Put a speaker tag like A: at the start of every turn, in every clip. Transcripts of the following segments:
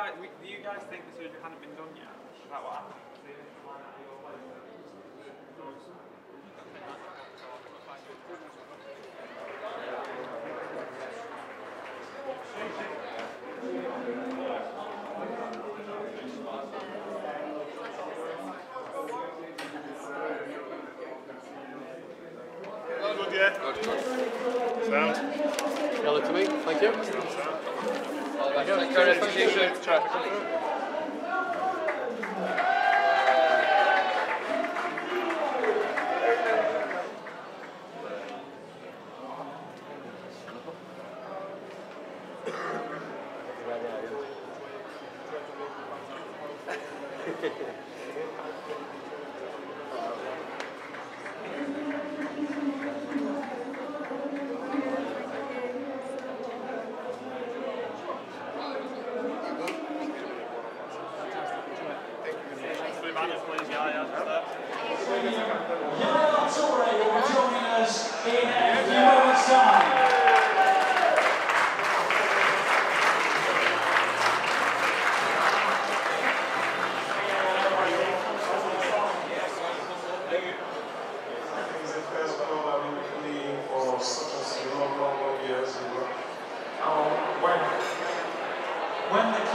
A: guys, we, do you guys think the surgery hadn't been done yet? Is that what happened? Didn't line up.
B: Good, Sound.
C: Yellow to me, thank you.
D: Thank you.
C: Traffic.
A: Blue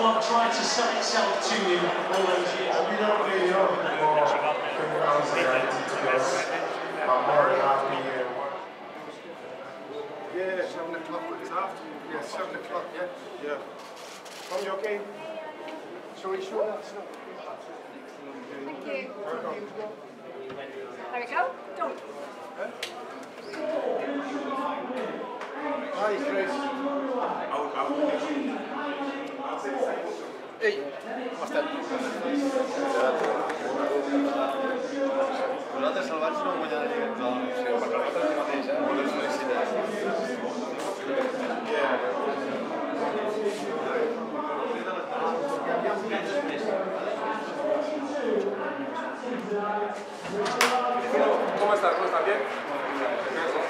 E: when the club tried to sell itself to you all those years,
B: We don't really know more criminals and identity to us. I'm more than happy here.
F: Yeah, seven o'clock this afternoon. Yeah, seven o'clock. Yeah.
B: Yeah. Tom, you okay?
F: So we show that stuff.
G: Thank you. There we go. Done.
F: Hi, Chris.
D: Hey, ¿cómo
B: ¿Cómo estás? ¿Cómo estás? ¿Bien?
F: Gracias.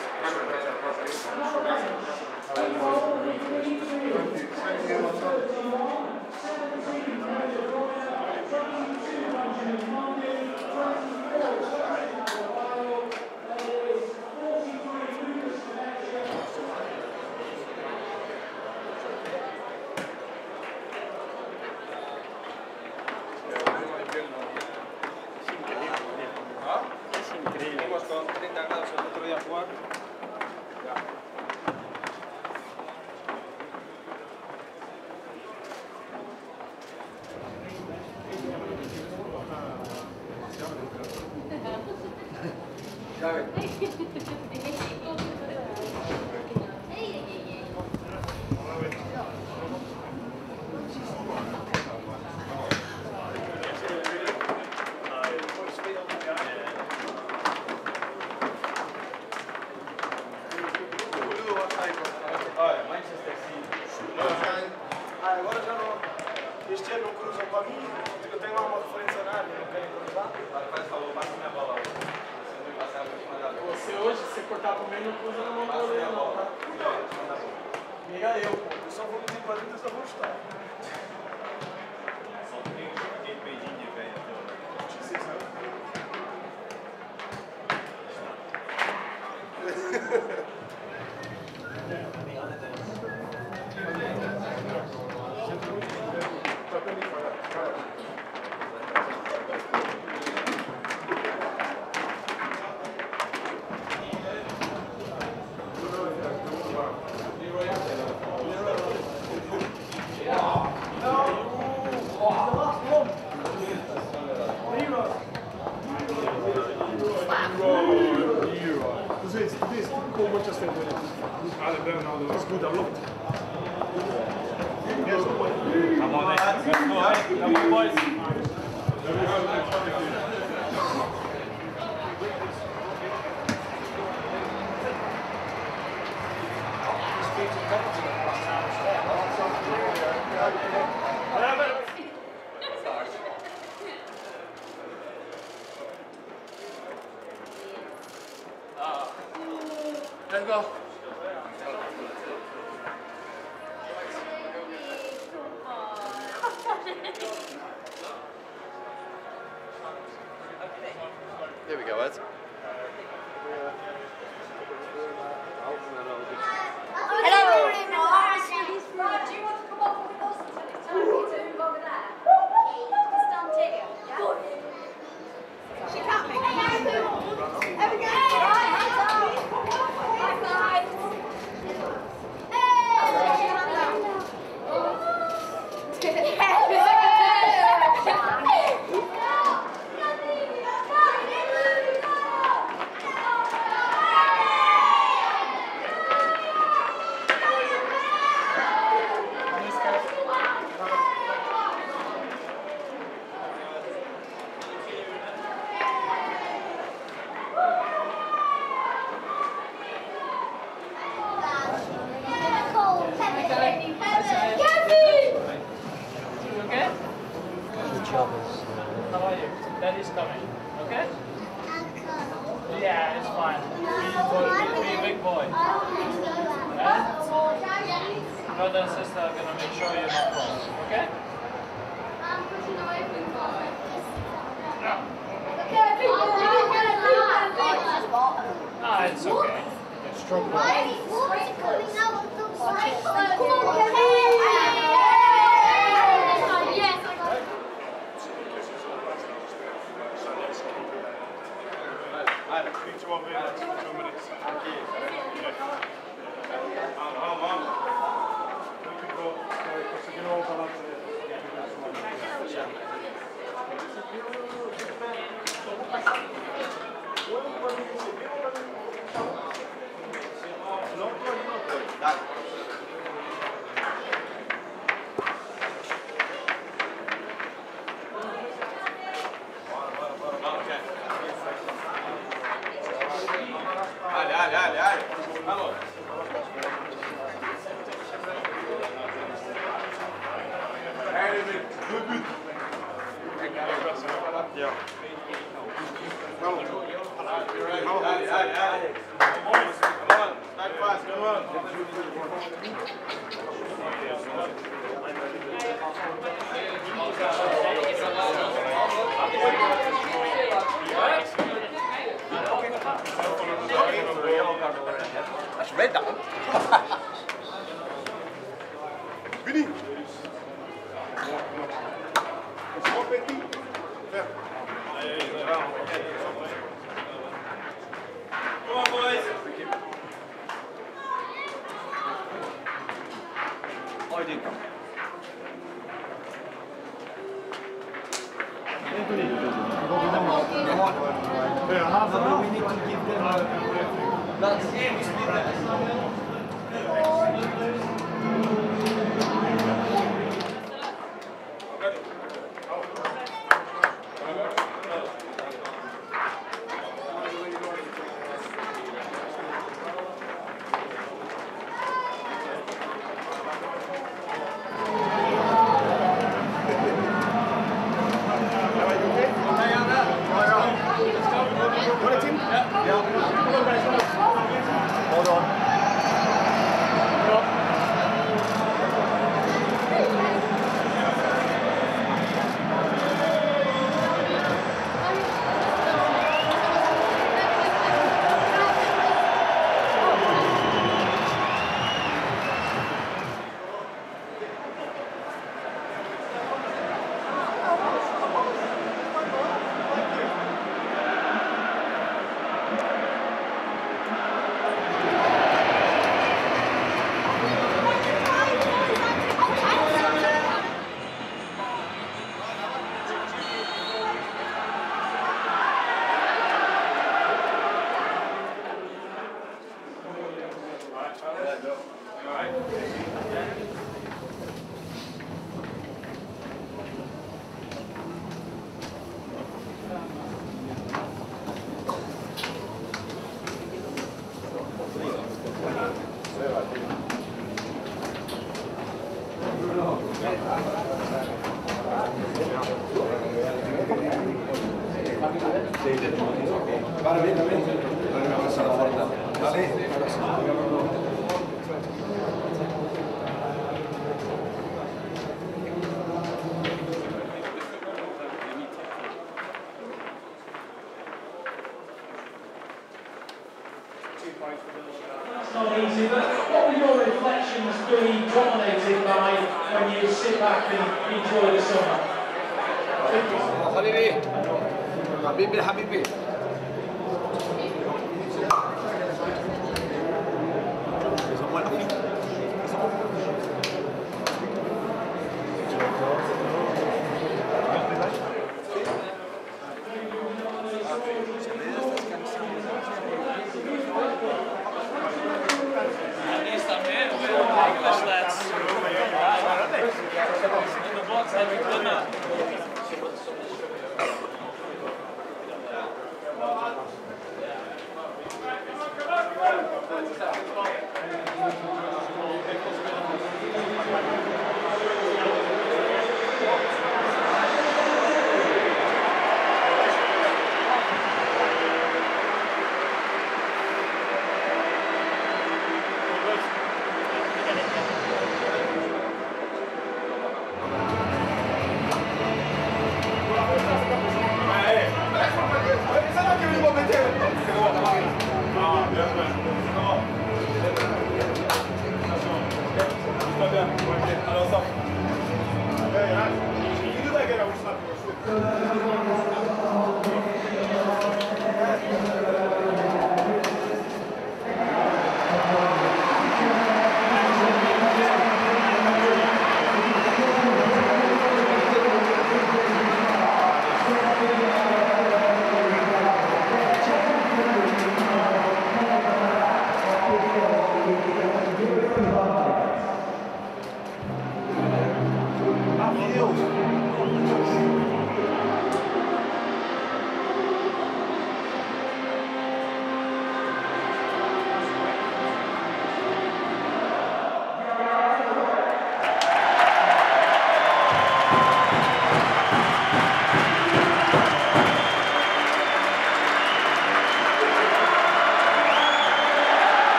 F: Este ano não cruzam com a minha, porque eu tenho lá uma referência na área, não querem cruzar.
A: Você hoje, se cortar pro meio, não cruza na mão do goleiro, não, tá? Mira eu, pô.
F: Eu só vou pedir para dentro, eu só vou estar.
B: Das ist, das please call Manchester United. Alabama, that's good. I love
A: Come on, eh. Come on, boys.
D: Go.
G: There we go, That's
D: okay. That's. Why is water coming out of the cycle? That's red, that one.
H: Sí, Vale, bien, bien. Vamos Not easy, but what will your reflections be
E: dominated by when you sit back and enjoy the summer?
D: Holiday. حبيبي حبيبي Not